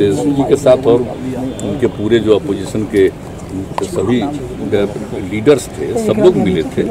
जी के साथ और उनके पूरे जो अपोजिशन के सभी लीडर्स थे, सब लोग मिले थे।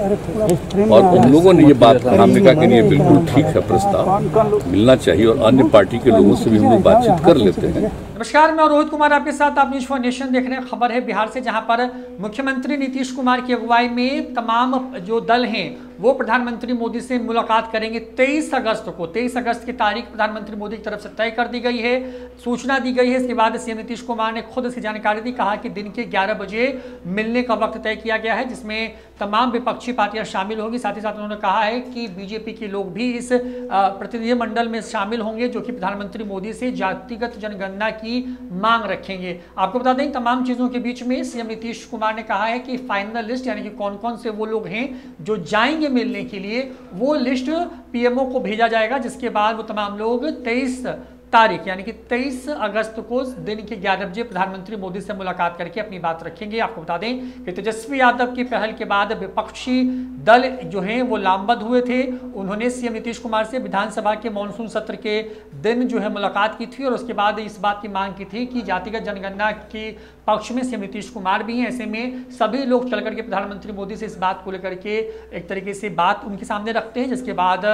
और उन लोगों ने ये बात हमने कहा कि ये बिल्कुल ठीक है प्रस्ताव। मिलना चाहिए और अन्य पार्टी के लोगों से भी हम लोग बातचीत कर लेते हैं। नमस्कार, मैं रोहित कुमार आपके साथ। आप न्यूज़ फॉर नेशन देख रहे हैं। खबर है बिहार से, जहाँ पर मुख्यमंत्री नीतीश कुमार की अगुवाई में तमाम जो दल हैं वो प्रधानमंत्री मोदी से मुलाकात करेंगे 23 अगस्त को। 23 अगस्त की तारीख प्रधानमंत्री मोदी की तरफ़ से तय कर दी गई है, सूचना दी गई है। इसके बाद सीएम नीतीश कुमार ने खुद इसकी जानकारी दी, कहा कि दिन के 11 बजे मिलने का वक्त तय किया गया है, जिसमें तमाम विपक्षी पार्टियाँ शामिल होंगी। साथ ही साथ उन्होंने कहा है कि बीजेपी के लोग भी इस प्रतिनिधिमंडल में शामिल होंगे, जो कि प्रधानमंत्री मोदी से जातिगत जनगणना की मांग रखेंगे। आपको बता दें, तमाम चीज़ों के बीच में सीएम नीतीश कुमार ने कहा है कि फाइनल लिस्ट यानी कि कौन कौन से वो लोग हैं जो जाएँगे मिलने के लिए, वो लिस्ट पीएमओ को भेजा जाएगा, जिसके बाद वो तमाम लोग 23 तारीख, यानी कि 23 अगस्त को दिन के 11 बजे प्रधानमंत्री मोदी से मुलाकात करके अपनी बात रखेंगे। आपको बता दें कि तेजस्वी यादव की पहल के बाद विपक्षी दल जो हैं, वो लामबद्ध हुए थे। उन्होंने सीएम नीतीश कुमार से विधानसभा के मानसून सत्र के दिन जो है मुलाकात की थी और उसके बाद इस बात की मांग की थी कि जातिगत जनगणना के पक्ष में सीएम नीतीश कुमार भी हैं। ऐसे में सभी लोग चल करके प्रधानमंत्री मोदी से इस बात को लेकर के एक तरीके से बात उनके सामने रखते हैं, जिसके बाद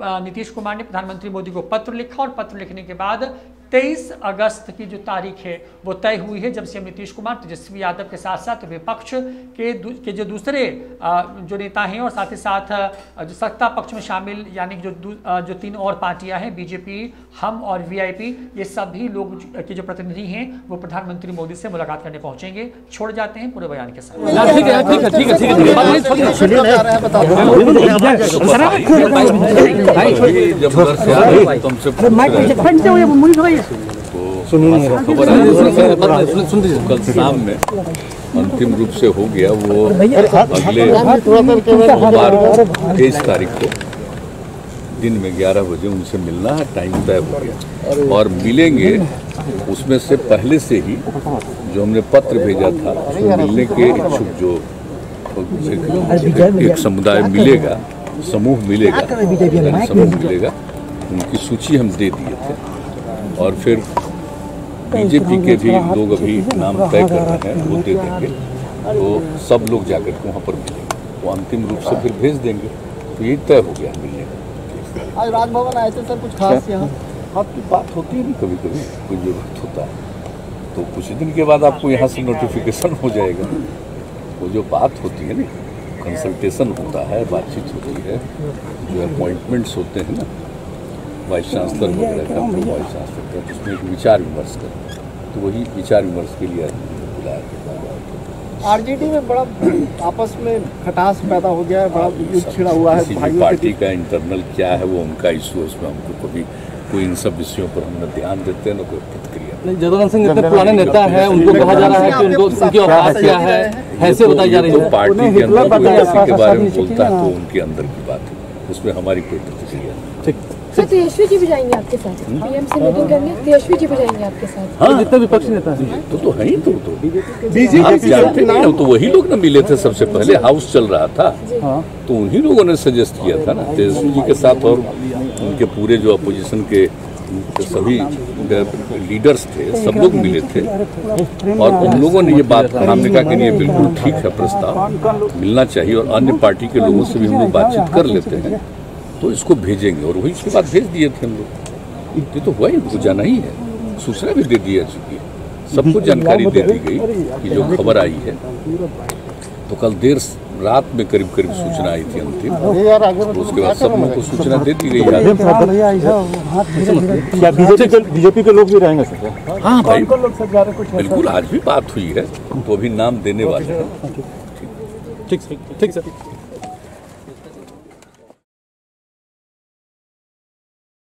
नीतीश कुमार ने प्रधानमंत्री मोदी को पत्र लिखा और पत्र लिखने के बाद 23 अगस्त की जो तारीख है वो तय हुई है जब सीएम नीतीश कुमार तेजस्वी यादव के साथ साथ विपक्ष के के जो दूसरे जो नेता हैं और साथ ही साथ जो सत्ता पक्ष में शामिल यानी जो जो तीन और पार्टियाँ हैं बीजेपी हम और वीआईपी ये सभी लोग के जो प्रतिनिधि हैं वो प्रधानमंत्री मोदी से मुलाकात करने पहुँचेंगे छोड़ जाते हैं पूरे बयान के साथ खबर कल शाम में अंतिम रूप से हो गया वो अगले सोमवार तेईस तारीख को दिन में 11 बजे उनसे मिलना है टाइम तय हो गया और मिलेंगे उसमें से पहले से ही जो हमने पत्र भेजा था उसमें मिलने के इच्छुक जो एक, एक समुदाय मिलेगा समूह मिलेगा समूह मिलेगा उनकी सूची हम दे दिए थे और फिर बीजेपी के भी लोग अभी नाम तय कर रहे हैं वो दे देंगे तो सब लोग जाकर के वहाँ पर मिलेंगे। वो अंतिम रूप से फिर भेज देंगे। तो ये तय हो गया मिलने का। आज राजभवन आए थे सर कुछ खास यहाँ? आपकी बात होती है कभी कभी कोई ज़रूरत होता है। तो कुछ दिन के बाद आपको यहाँ से नोटिफिकेशन हो जाएगा। वो जो बात होती है ना कंसल्टेशन होता है बातचीत होती है जो अपॉइंटमेंट्स होते हैं ना वाइस चांसलर वगैरह का वाइस चांसलर का उसमें एक विचार विमर्श कर। तो वही विचार विमर्श के लिए बुलाया आरजेडी में बड़ा आपस में खटास पैदा हो गया है बड़ा युद्ध छिड़ा हुआ है किसी पार्टी का इंटरनल क्या है वो उनका इशू है उसमें हमको कभी कोई इन सब विषयों पर हम न ध्यान देते हैं ना कोई प्रतिक्रिया जदुरान सिंह इतने पुराने नेता है उनको कहा जा रहा है कि उनको उनकी औकात क्या है? ऐसे बताई जा रही है। तो पार्टी के अंदर के बारे में बोलता है तो उनके अंदर की बात है। उसमें हमारी कोई प्रतिक्रिया नहीं ठीक। तेजस्वी जी भी जाएँगे आपके साथ। पीएम से मीटिंग करने तेजस्वी जी भी जाएँगे आपके साथ। हाँ। जितने विपक्षी नेता हैं। तो तो है ही तो तो। बीजेपी जानते नहीं हो तो वही लोग ना मिले थे सबसे पहले हाउस चल रहा था। तो उन्हीं लोगों ने सजेस्ट किया था ना तेजस्वी जी के साथ और उनके पूरे जो अपोजिशन के सभी लीडर्स थे सब लोग मिले थे। और उन लोगों ने ये बात कहा हमने कहा कि ये बिल्कुल ठीक है प्रस्ताव। मिलना चाहिए और अन्य पार्टी के लोगों से भी हम लोग बातचीत कर लेते हैं। तो इसको भेजेंगे और वही उसके बाद भेज दिए थे हम लोग। ये तो हुआ ही उनको जाना ही है। सूचना भी दे दी जा चुकी। है सबको जानकारी दे दी गई कि जो खबर आई है। तो कल देर रात में करीब करीब सूचना आई थी अंतिम। तो उसके बाद सब लोगों को सूचना दे दी गई बीजेपी के लोग भी रहेंगे हाँ भाई बिल्कुल आज भी बात हुई है तो अभी नाम देने वाले हैं। ठीक ठीक सर।